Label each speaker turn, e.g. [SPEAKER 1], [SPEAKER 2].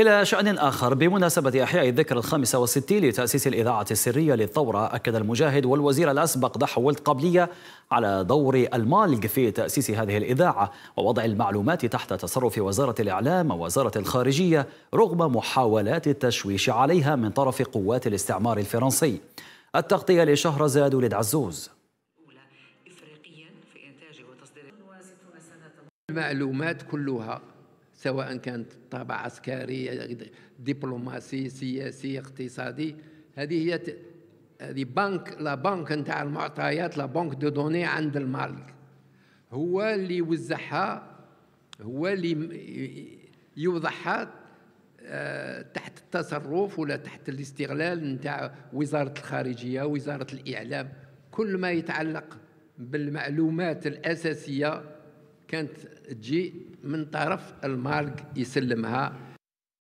[SPEAKER 1] إلى شأن آخر بمناسبة إحياء الذكرى الخامسة والستين لتأسيس الإذاعة السرية للثورة أكد المجاهد والوزير الأسبق دحو ولد قبلية على دور المالج في تأسيس هذه الإذاعة ووضع المعلومات تحت تصرف وزارة الإعلام ووزارة الخارجية رغم محاولات التشويش عليها من طرف قوات الاستعمار الفرنسي. التغطية لشهرزاد ولد عزوز.
[SPEAKER 2] المعلومات كلها سواء كانت طابع عسكري دبلوماسي سياسي اقتصادي. هذه هي هذه بنك la banque نتاع المعطيات la banque de données عند المالك هو اللي يوزعها هو اللي يوضعها آه، تحت التصرف ولا تحت الاستغلال نتاع وزارة الخارجية وزارة الإعلام. كل ما يتعلق بالمعلومات الأساسية كانت تجي من طرف المارك يسلمها